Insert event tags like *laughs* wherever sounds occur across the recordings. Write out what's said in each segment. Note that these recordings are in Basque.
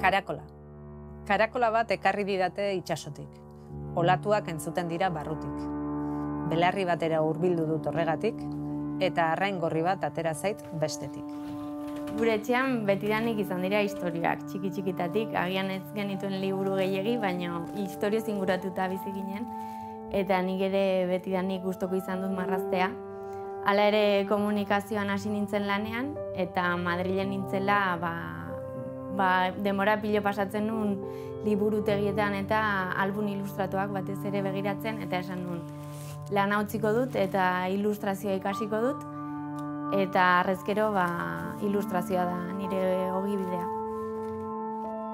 Karakola. Karakola bat ekarri didate itsasotik. Olatuak entzuten dira barrutik. Belarri batera hurbildu dut horregatik, eta arrain gorri bat atera zait bestetik. Gure etxean betidanik izan dira historiak, txiki txikitatik, agian ez genituen liburu gehiegi, baina historio zinguratuta bizi ginen, eta nik ere betidanik gustoko izan dut marraztea. Hala ere komunikazioan hasi nintzen lanean, eta Madrilen nintzela ba, ba, demora pilo pasatzen nuen liburutegietan eta album ilustratuak batez ere begiratzen, eta esan nuen lan utziko dut eta ilustrazioa ikasiko dut, eta arrezkero ba, ilustrazioa da nire hogi bidea.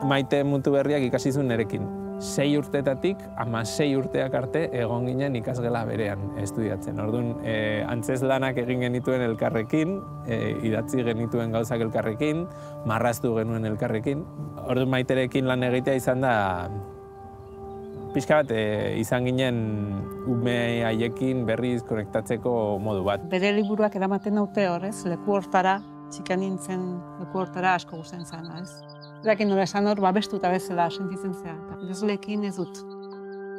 Maite mutu berriak ikasi zuen nerekin. Sei urtetatik, ama sei urteak arte egon ginen ikasgela berean estudiatzen. Orduan, e, antzez lanak egin genituen elkarrekin, e, idatzi genituen gauzak elkarrekin, marraztu genuen elkarrekin. Orduan, maiterekin lan egitea izan da pixka bat e, izan ginen ume haiekin berriz konektatzeko modu bat. Bere liburuak eramaten daute hor, ez? Leku hortara, txikan nintzen leku hortara asko guzen zen, ez? Erakin nola esan hor, babestuta bezala sentitzen zea. Idazleekin ez dut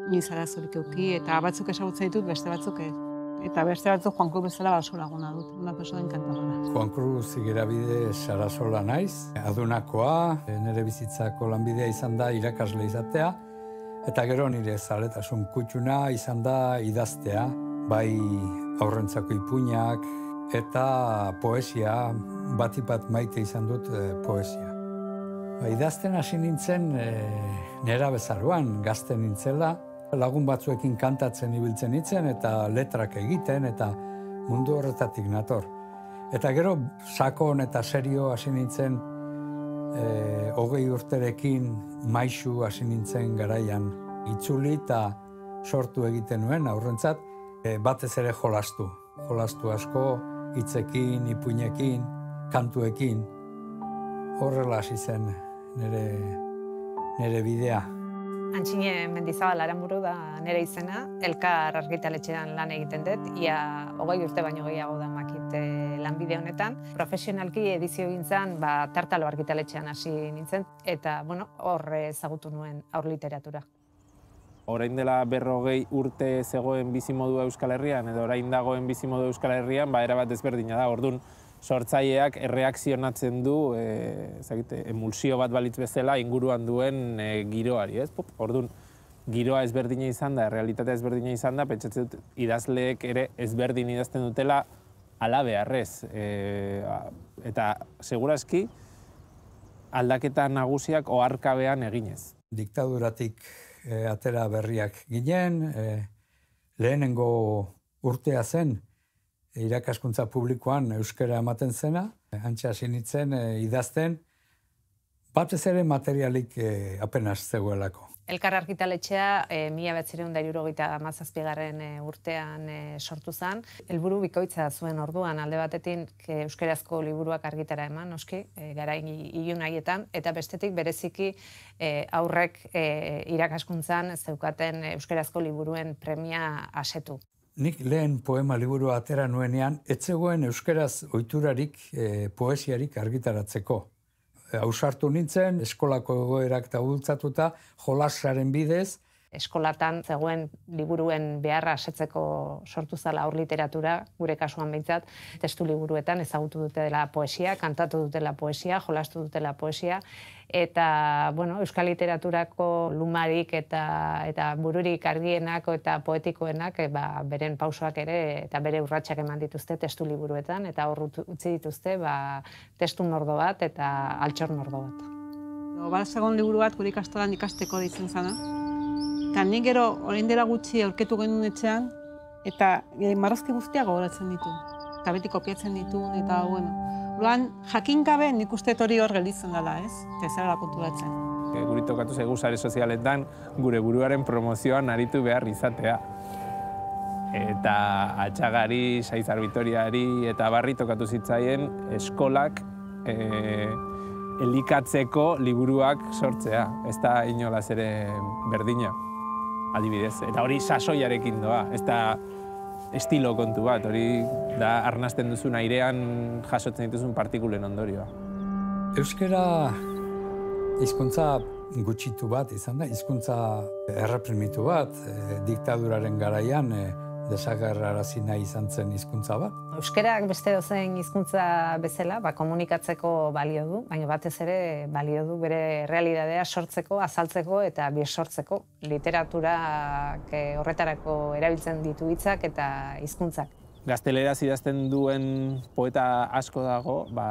inoiz arazorik euki, eta batzuk esagutzen ditut, beste batzuk ez. Eta beste batzuk Juan Cruz bezala baso laguna dut, una persona encantadora. Juan Cruz bide sarasola naiz, adunakoa, nire bizitzako lanbidea izan da irakasle izatea, Eta gero nire zaletasun kutxuna izan da idaztea, bai aurrentzako ipuinak eta poesia, batipat maite izan dut e, poesia. Ba, idazten hasi nintzen e, nera bezaruan, gazten nintzela, lagun batzuekin kantatzen ibiltzen nintzen eta letrak egiten eta mundu horretatik nator. Eta gero sakon eta serio hasi nintzen e, hogei urterekin maixu hasi nintzen garaian itzuli eta sortu egiten nuen aurrentzat e, batez ere jolastu. Jolastu asko hitzekin, ipuinekin, kantuekin horrela hasi zen nire, nire bidea. Antxine Mendizabal Aramburu da nire izena, elkar argitaletxean lan egiten dut, ia hogei urte baino gehiago da makite lanbide honetan. Profesionalki edizio gintzen, ba, tartalo argitaletxean hasi nintzen, eta bueno, hor ezagutu nuen aur literatura. Orain dela berrogei urte zegoen bizimodua Euskal Herrian, edo orain dagoen bizimodu Euskal Herrian, ba, erabat ezberdina da. Orduan, sortzaileak erreakzionatzen du, e, zagite, emulsio bat balitz bezala inguruan duen e, giroari, ez? Orduan, giroa ezberdina izan da, realitatea ezberdina izan da, pentsatzen dut idazleek ere ezberdin idazten dutela ala beharrez. E, eta segurazki aldaketa nagusiak oharkabean eginez. Diktaduratik e, atera berriak ginen, e, lehenengo urtea zen, irakaskuntza publikoan euskara ematen zena, antxa sinitzen e, idazten, batez ere materialik e, apenas zegoelako. Elkar argitaletxea e, mila betzireun da irurogeita mazazpigarren e, urtean e, sortu zen. Elburu bikoitza zuen orduan alde batetik euskerazko liburuak argitara eman, noski, e, gara ilun haietan, eta bestetik bereziki e, aurrek e, irakaskuntzan zeukaten euskerazko liburuen premia asetu. Nik lehen poema liburu atera nuenean, etzegoen euskeraz oiturarik e, poesiarik argitaratzeko hausartu nintzen, eskolako egoerak eta bultzatuta, jolasaren bidez. Eskolatan zegoen liburuen beharra asetzeko sortu zala aur literatura, gure kasuan behintzat, testu liburuetan ezagutu dutela poesia, kantatu dutela poesia, jolastu dutela poesia, eta bueno, euskal literaturako lumarik eta eta bururik argienako eta poetikoenak e, ba, beren pausoak ere eta bere urratsak eman dituzte testu liburuetan eta hor utzi dituzte ba, testu mordo bat eta altxor mordo bat. Ba, segon liburu bat gure ikastolan ikasteko ditzen zana. Eta nik gero orain dela gutxi aurketu genuen etxean eta e, marrazki guztiak gogoratzen ditu. Eta beti kopiatzen ditu eta bueno, Orduan, jakin gabe nik uste hori hor gelditzen dela, ez? Eta ez konturatzen. E, guri tokatu zegu sare sozialetan gure buruaren promozioan aritu behar izatea. Eta atxagari, saizar bitoriari eta barri tokatu zitzaien eskolak e, elikatzeko liburuak sortzea. Ez da inolaz ere berdina, adibidez. Eta hori sasoiarekin doa. Ez da estilo kontu bat, hori da arnasten duzun airean jasotzen dituzun partikulen ondorioa. Euskara hizkuntza gutxitu bat izan da, hizkuntza erreprimitu bat, e, diktaduraren garaian e, desagerrarazi nahi izan zen hizkuntza bat. Euskerak beste dozen hizkuntza bezala, ba, komunikatzeko balio du, baina batez ere balio du bere realidadea sortzeko, azaltzeko eta bir sortzeko literatura eh, horretarako erabiltzen ditu hitzak eta hizkuntzak. Gazteleraz idazten duen poeta asko dago, ba,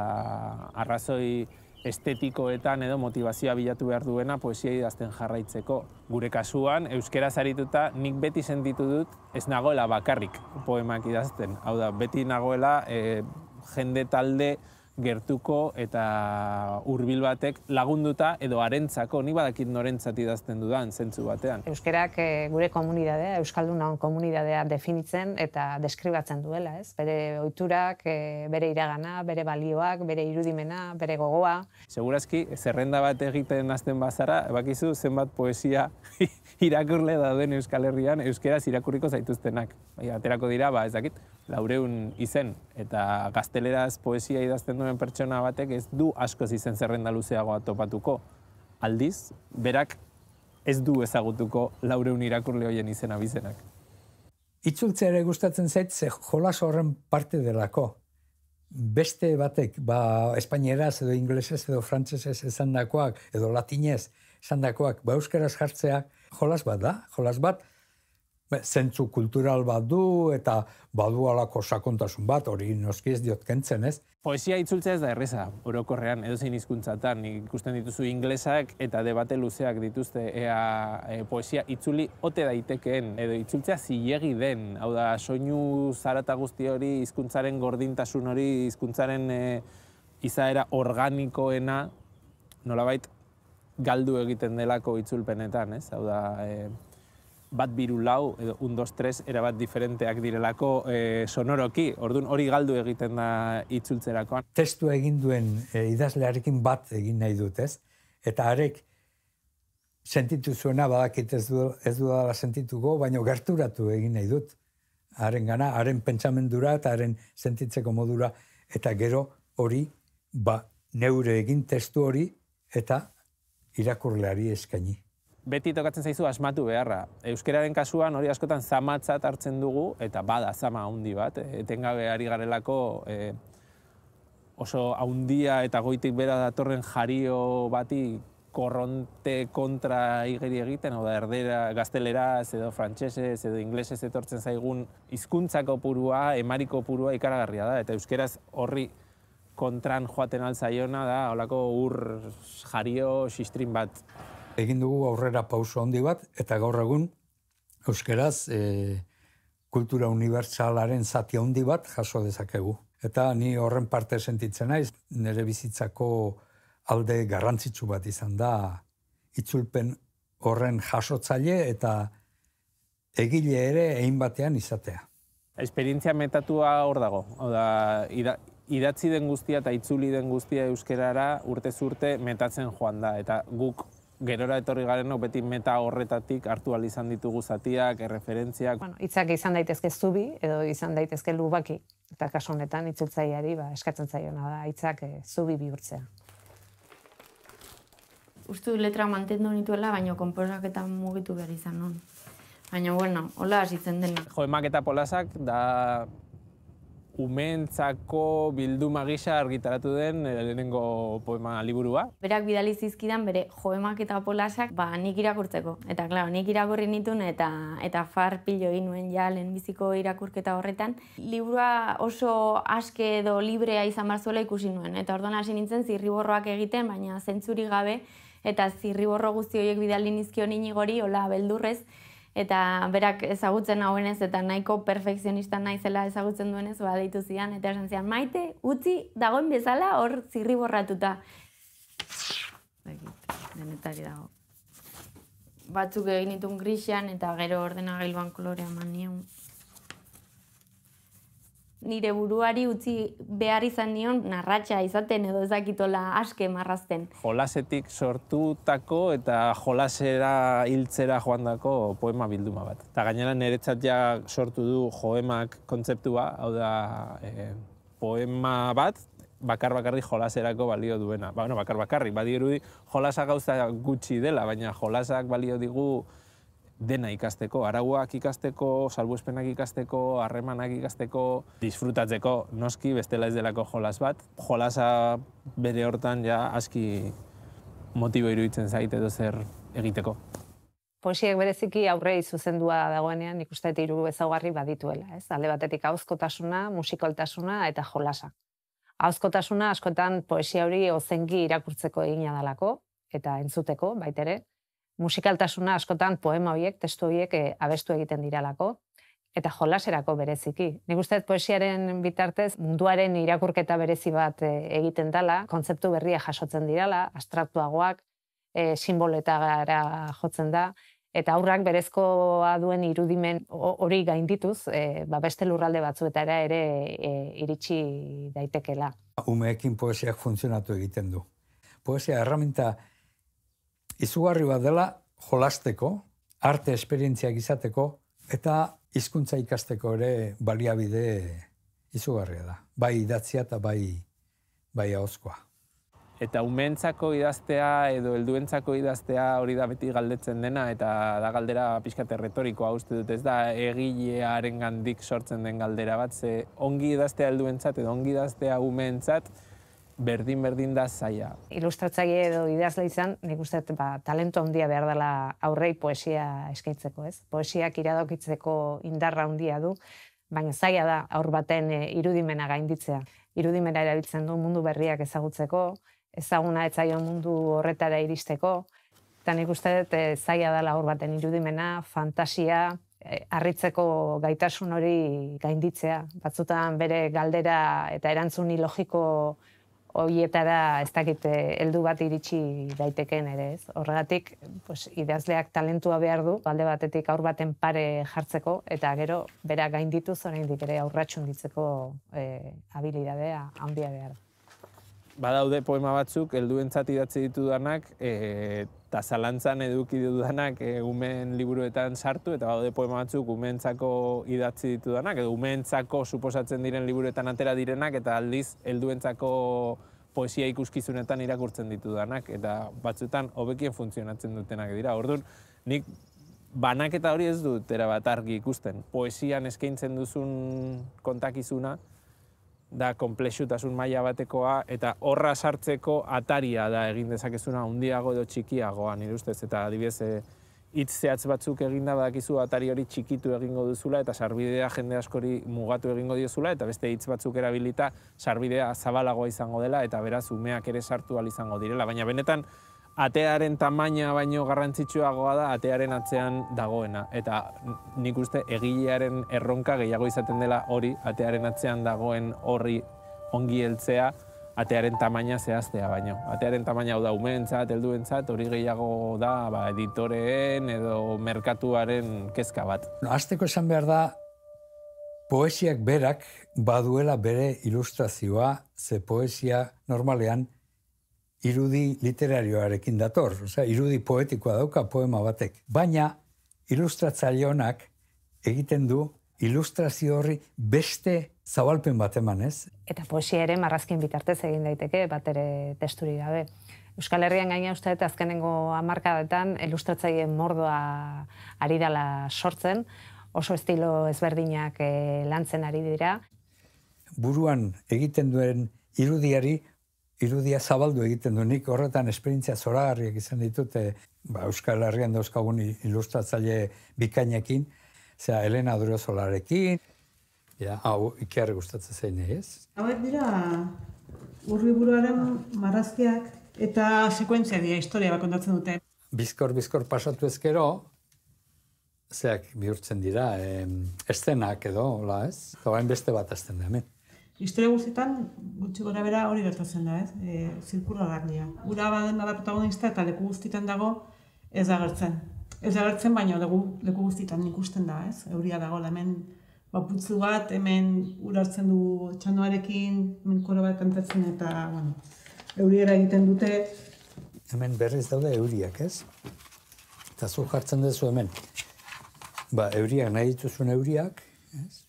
arrazoi estetikoetan edo motivazioa bilatu behar duena poesia idazten jarraitzeko. Gure kasuan, euskera zarituta nik beti sentitu dut ez nagoela bakarrik poemak idazten. Hau da, beti nagoela e, jende talde gertuko eta hurbil batek lagunduta edo arentzako, ni badakit norentzat idazten dudan zentzu batean. Euskerak e, gure komunidadea, Euskaldunan komunidadea definitzen eta deskribatzen duela, ez? Bere ohiturak, e, bere iragana, bere balioak, bere irudimena, bere gogoa. Segurazki, zerrenda bat egiten hasten bazara, bakizu zenbat poesia *laughs* irakurle dauden Euskal Herrian, euskeraz irakurriko zaituztenak. Bai, aterako dira, ba, ez dakit, laureun izen eta gazteleraz poesia idazten duen pertsona batek ez du askoz izen zerrenda luzeagoa topatuko. Aldiz, berak ez du ezagutuko laureun irakurle hoien izena bizenak. Itzultzea ere gustatzen zait, ze jolas horren parte delako. Beste batek, ba, espainieraz edo inglesez edo frantsesez esandakoak edo latinez esandakoak, ba, euskaraz jartzeak jolas bat da, jolas bat, zentzu kultural bat du eta badu alako sakontasun bat, hori noski ez diot kentzen, ez? Poesia itzultzea ez da erreza, orokorrean, edo zein hizkuntzatan ikusten dituzu inglesak eta debate luzeak dituzte ea e, poesia itzuli ote daitekeen, edo itzultzea zilegi den, hau da, soinu zarata guzti hori, hizkuntzaren gordintasun hori, hizkuntzaren e, izaera organikoena, nolabait galdu egiten delako itzulpenetan, ez? Hau da, e, bat biru lau edo un dos tres era bat diferenteak direlako e, sonoroki, orduan hori galdu egiten da itzultzerakoan. Testu egin duen e, idazlearekin bat egin nahi dut, ez? Eta arek sentitu zuena badakit ez du ez du dela sentituko, baina gerturatu egin nahi dut. Haren gana, haren pentsamendura eta haren sentitzeko modura eta gero hori ba neure egin testu hori eta irakurleari eskaini beti tokatzen zaizu asmatu beharra. Euskeraren kasuan hori askotan zamatzat hartzen dugu, eta bada zama handi bat, etengabe ari garelako e, oso haundia eta goitik bera datorren jario bati korronte kontra igeri egiten, hau da, erdera, gazteleraz, edo frantsesez edo inglesez etortzen zaigun hizkuntzako purua, emariko purua ikaragarria da, eta euskeraz horri kontran joaten altzaiona da, holako ur jario sistrin bat egin dugu aurrera pauso handi bat, eta gaur egun euskeraz e, kultura unibertsalaren zati handi bat jaso dezakegu. Eta ni horren parte sentitzen naiz, nire bizitzako alde garrantzitsu bat izan da itzulpen horren jasotzaile eta egile ere egin batean izatea. Esperientzia metatua hor dago. Oda, idatzi den guztia eta itzuli den guztia euskerara urte zurte metatzen joan da. Eta guk gerora etorri garenok beti meta horretatik hartu al izan ditugu zatiak, erreferentziak. Bueno, itzak izan daitezke zubi edo izan daitezke lubaki. Eta kasu honetan itzultzaileari ba, eskatzen zaiona da hitzak e, zubi bihurtzea. Ustu letra mantendu nituela, baina konposaketan mugitu behar izan non. Baina, bueno, hola hasitzen dena. Jo, emaketa polasak da umentzako bilduma gisa argitaratu den eh, lehenengo poema liburua. Berak bidali zizkidan bere joemak eta polasak ba, nik irakurtzeko. Eta klaro, nik irakurri nituen eta eta far pilo egin nuen ja lehenbiziko irakurketa horretan. Liburua oso aske edo librea izan barzuela ikusi nuen. Eta orduan hasi nintzen zirriborroak egiten, baina zentzuri gabe eta zirriborro guzti horiek bidali nizkio gori, hola beldurrez, eta berak ezagutzen hauenez eta nahiko perfekzionista naizela ezagutzen duenez ba deitu zian eta esan zian maite utzi dagoen bezala hor zirri borratuta denetari dago. Batzuk egin ditun grisian eta gero ordenagailuan kolorea manion nire buruari utzi behar izan nion narratxa izaten edo ezakitola aske marrazten. Jolasetik sortutako eta jolasera hiltzera joandako poema bilduma bat. Eta gainera niretzat ja sortu du joemak kontzeptua, hau da e, poema bat, bakar bakarri jolaserako balio duena. Ba, bueno, bakar bakarri, badirudi jolasa gauza gutxi dela, baina jolasak balio digu dena ikasteko, arauak ikasteko, salbuespenak ikasteko, harremanak ikasteko, disfrutatzeko, noski bestela ez delako jolas bat. Jolasa bere hortan ja aski motibo iruditzen zait edo zer egiteko. Poesiek bereziki aurre zuzendua dagoenean nik uste hiru ezaugarri badituela, ez? Alde batetik ahozkotasuna, musikaltasuna eta jolasa. Ahozkotasuna askotan poesia hori ozengi irakurtzeko egina dalako eta entzuteko baitere, musikaltasuna askotan poema horiek, testu horiek e, abestu egiten diralako, eta jolaserako bereziki. Nik uste poesiaren bitartez munduaren irakurketa berezi bat e, egiten dala, kontzeptu berria jasotzen dirala, abstraktuagoak, e, gara jotzen da, eta aurrak berezkoa duen irudimen hori gaindituz, e, ba beste lurralde batzuetara ere e, iritsi daitekela. Umeekin poesiak funtzionatu egiten du. Poesia erraminta izugarri bat dela jolasteko, arte esperientziak izateko, eta hizkuntza ikasteko ere baliabide izugarria da. Bai idatzia eta bai, bai ahozkoa. Eta umentzako idaztea edo helduentzako idaztea hori da beti galdetzen dena eta da galdera pixkate retorikoa uste dut ez da egilearen gandik sortzen den galdera bat ze ongi idaztea helduentzat edo ongi idaztea umentzat berdin berdin da zaia. Ilustratzaile edo idazle izan, nik uste ba, talento handia behar dela aurrei poesia eskaintzeko, ez? Poesiak iradokitzeko indarra handia du, baina zaila da aur baten e, irudimena gainditzea. Irudimena erabiltzen du mundu berriak ezagutzeko, ezaguna etzaio mundu horretara iristeko, eta nik uste dut e, zaila dela aur baten irudimena, fantasia, e, harritzeko gaitasun hori gainditzea. Batzutan bere galdera eta erantzuni logiko hoietara ez dakit eh, heldu bat iritsi daiteken ere, ez? Horregatik, pues, idazleak talentua behar du, alde batetik aur baten pare jartzeko, eta gero, bera gainditu oraindik ere aurratxun ditzeko e, habilidadea handia behar Badaude poema batzuk, helduentzat idatzi ditudanak, e, eta zalantzan eduki dudanak e, umen liburuetan sartu, eta badaude poema batzuk umeentzako idatzi ditudanak, edo umeentzako suposatzen diren liburuetan atera direnak, eta aldiz helduentzako poesia ikuskizunetan irakurtzen ditudanak, eta batzuetan hobekien funtzionatzen dutenak dira. Orduan, nik banaketa hori ez dut erabat argi ikusten. Poesian eskaintzen duzun kontakizuna, da komplexutasun maila batekoa eta horra sartzeko ataria da egin dezakezuna handiago edo txikiagoa nire ustez. Eta adibidez e, hitz zehatz batzuk eginda badakizu atari hori txikitu egingo duzula eta sarbidea jende askori mugatu egingo diozula eta beste hitz batzuk erabilita sarbidea zabalagoa izango dela eta beraz umeak ere sartu al izango direla. Baina benetan atearen tamaina baino garrantzitsuagoa da atearen atzean dagoena. Eta nik uste egilearen erronka gehiago izaten dela hori, atearen atzean dagoen horri ongi heltzea, atearen tamaina zehaztea baino. Atearen tamaina hau da umeentzat, helduentzat, hori gehiago da ba, editoreen edo merkatuaren kezka bat. No, azteko esan behar da, poesiak berak baduela bere ilustrazioa, ze poesia normalean irudi literarioarekin dator, osea, irudi poetikoa dauka poema batek. Baina, ilustratzaile honak egiten du ilustrazio horri beste zabalpen bat eman, ez? Eta poesia ere marrazkin bitartez egin daiteke, bat ere testuri gabe. Euskal Herrian gaina uste eta azkenengo amarkadetan ilustratzaile mordoa ari dela sortzen, oso estilo ezberdinak eh, lantzen ari dira. Buruan egiten duen irudiari irudia zabaldu egiten du nik horretan esperientzia zoragarriak izan ditute ba, Euskal Herrian dauzkagun ilustratzaile bikainekin, zera Elena Durozolarekin, ja, hau ikerri gustatzen zein ez? Hauek dira urri buruaren marrazkiak eta sekuentzia dira historia bat kontatzen dute. Bizkor, bizkor pasatu ezkero, zeak bihurtzen dira, em, estenak edo, la ez? Gabain beste bat azten da, hemen. Historia guztietan, gutxi gora bera hori gertatzen da, ez? E, zirkura garnia. Ura baden da protagonista eta leku guztietan dago ez agertzen. Ez agertzen, baina leku, leku guztietan ikusten da, ez? Euria dago, hemen baputzu bat, hemen urartzen du txanoarekin, hemen koro bat kantatzen eta, bueno, euriera egiten dute. Hemen berriz daude euriak, ez? Eta zu jartzen duzu hemen. Ba, euriak nahi dituzun euriak, ez?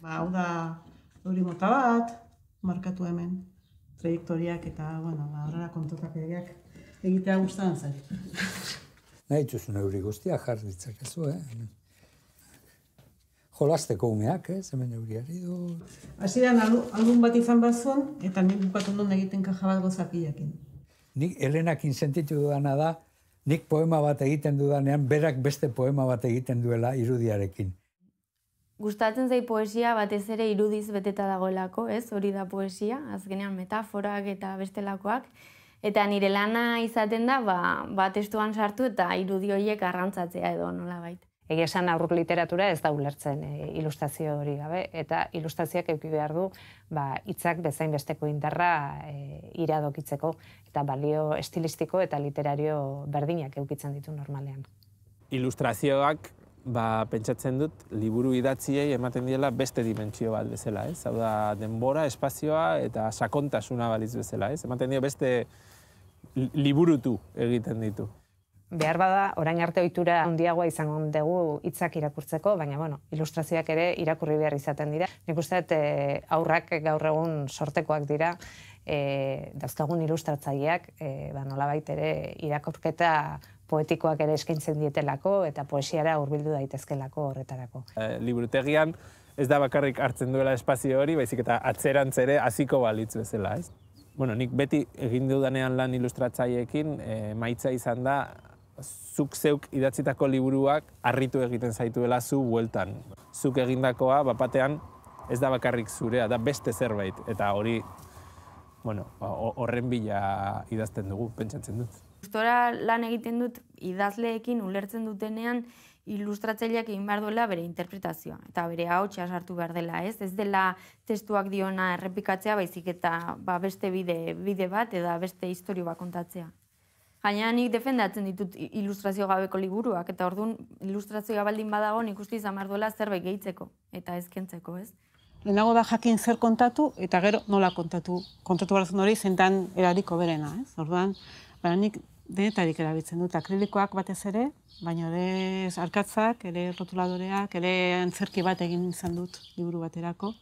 Ba, hau da, euri mota bat, markatu hemen, trajektoriak eta, bueno, ba, horrela kontotapedeak egitea gustatzen zait. Nahi txuzu neuri guztia jarri ditzakezu, eh? Jolasteko umeak, eh? Hemen neuriari du. Hasieran album bat izan bazuen, eta nik bukatu nuen egiten kaja bat gozapilekin. Nik Helenakin sentitu dudana da, nik poema bat egiten dudanean, berak beste poema bat egiten duela irudiarekin. Gustatzen zai poesia batez ere irudiz beteta dagoelako, ez? Hori da poesia, azkenean metaforak eta bestelakoak. Eta nire lana izaten da, ba, ba testuan sartu eta irudi horiek arrantzatzea edo nolabait. Egia esan aurruk literatura ez da ulertzen e, ilustrazio hori gabe, eta ilustrazioak eduki behar du ba, hitzak bezain besteko indarra e, iradokitzeko, eta balio estilistiko eta literario berdinak eukitzen ditu normalean. Ilustrazioak ba, pentsatzen dut, liburu idatziei ematen diela beste dimentsio bat bezala, ez? Hau da, denbora, espazioa eta sakontasuna baliz bezala, ez? Ematen dio beste li- liburutu egiten ditu. Behar bada, orain arte ohitura handiagoa izango dugu hitzak irakurtzeko, baina bueno, ilustrazioak ere irakurri behar izaten dira. Nik uste dut eh, aurrak gaur egun sortekoak dira, e, dauzkagun ilustratzaileak, e, ba, nolabait ere irakurketa poetikoak ere eskaintzen dietelako eta poesiara hurbildu daitezkelako horretarako. E, liburutegian ez da bakarrik hartzen duela espazio hori, baizik eta atzerantz ere hasiko balitz bezala, ez? Bueno, nik beti egin dudanean lan ilustratzaileekin, e, maitza izan da, zuk zeuk idatzitako liburuak harritu egiten zaituela zu bueltan. Zuk egindakoa, bapatean, ez da bakarrik zurea, da beste zerbait. Eta hori, bueno, ho- horren bila idazten dugu, pentsatzen dut. Gustora lan egiten dut idazleekin ulertzen dutenean ilustratzaileak egin behar duela bere interpretazioa eta bere ahotsa sartu behar dela, ez? Ez dela testuak diona errepikatzea, baizik eta ba, beste bide, bide bat eta beste historio bat kontatzea. Gainera nik defendatzen ditut ilustrazio gabeko liburuak eta orduan ilustrazioa baldin badago nik uste izan behar duela zerbait gehitzeko eta ez kentzeko, ez? Lehenago da jakin zer kontatu, eta gero nola kontatu. Kontatu behar hori zentan erariko berena, ez? Orduan, baina nik denetarik erabiltzen dut, akrilikoak batez ere, baina ere arkatzak, ere rotuladoreak, ere antzerki bat egin izan dut liburu baterako.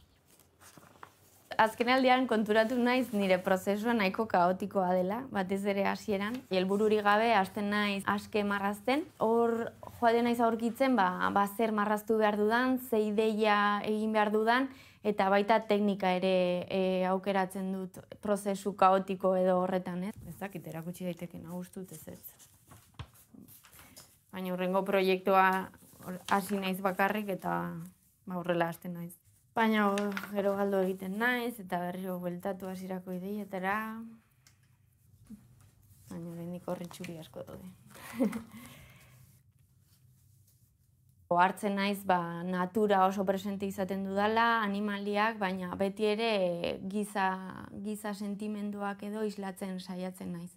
Azkenaldian konturatu naiz nire prozesua nahiko kaotikoa dela, batez ere hasieran. Helbururi gabe hasten naiz aske marrazten. Hor joaten naiz aurkitzen, ba, ba zer marraztu behar dudan, ze ideia egin behar dudan, eta baita teknika ere e, aukeratzen dut prozesu kaotiko edo horretan, ez? Ez dakit erakutsi daiteke nagustut ez ez. Baina hurrengo proiektua hasi naiz bakarrik eta ba, horrela hasten naiz. Baina gero galdo egiten naiz eta berriro bueltatu hasierako ideietara. Baina oraindik horri txuri asko daude. *laughs* Ohartzen naiz ba, natura oso presente izaten dudala, animaliak, baina beti ere giza, giza sentimenduak edo islatzen saiatzen naiz.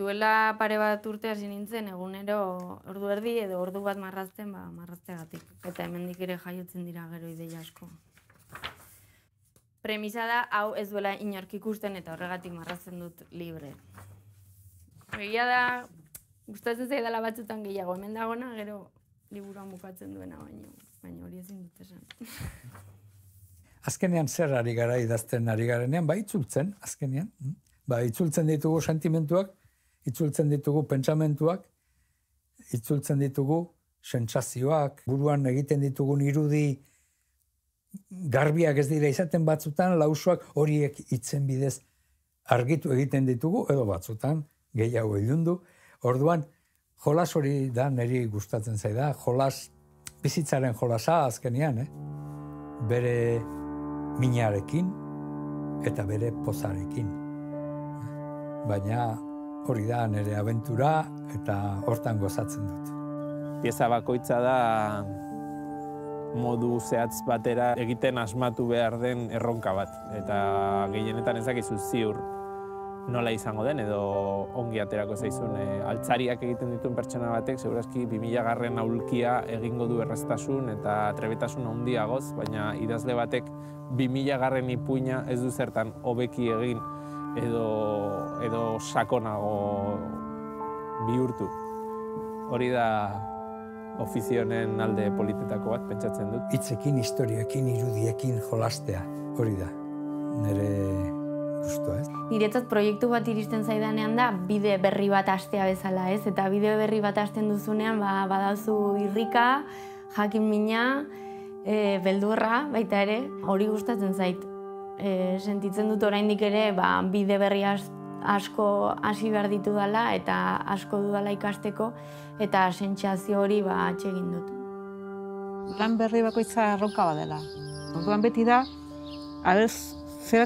Duela pare bat urte hasi nintzen egunero ordu erdi edo ordu bat marrazten ba, marrazteagatik. Eta hemendik ere jaiotzen dira gero ideia asko. Premisa da hau ez duela inork ikusten eta horregatik marrazten dut libre. Egia da, gustatzen zaidala batzutan gehiago hemen dagona, gero liburuan bukatzen duena baino, baina hori ezin dut esan. *laughs* Azkenean zer ari gara idazten ari garenean, ba itzultzen, azkenean. mm? Ba itzultzen ditugu sentimentuak, itzultzen ditugu pentsamentuak, itzultzen ditugu sentsazioak, buruan egiten ditugun irudi garbiak ez dira izaten batzutan, lausoak horiek hitzen bidez argitu egiten ditugu, edo batzutan gehiago ilundu. Orduan, jolas hori da niri gustatzen zaida, jolas, bizitzaren jolasa azkenean, eh? bere minarekin eta bere pozarekin. Baina hori da nire abentura eta hortan gozatzen dut. pieza bakoitza da modu zehatz batera egiten asmatu behar den erronka bat. Eta gehienetan ez dakizu ziur nola izango den edo ongi aterako zaizun e, altzariak egiten dituen pertsona batek segurazki 2000 garren aulkia egingo du erraztasun eta trebetasun handiagoz, baina idazle batek 2000 garren ipuina ez du zertan hobeki egin edo, edo sakonago bihurtu. Hori da ofizionen alde politetako bat pentsatzen dut. Hitzekin, historiakin, irudiekin jolastea, hori da. nire gustua, ez? Niretzat proiektu bat iristen zaidanean da bide berri bat astea bezala, ez? Eta bide berri bat asten duzunean ba, badauzu irrika, jakin mina, e, beldurra baita ere, hori gustatzen zait. E, sentitzen dut oraindik ere ba, bide berri asko hasi behar ditu dela eta asko dudala ikasteko eta sentsazio hori ba atsegin dut. Lan berri bakoitza erronka badela. Orduan beti da, abez, zer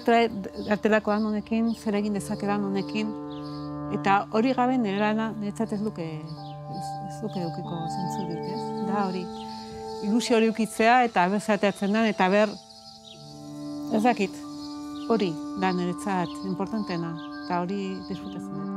atelakoan honekin, zer egin dezakeran honekin, eta hori gabe nire lana, niretzat ez duke, ez, ez duke eukiko zentzurik, ez? Da hori, ilusio hori ukitzea eta abezateatzen den, eta ber, ez dakit, hori da niretzat importantena, eta hori disfrutatzen dut.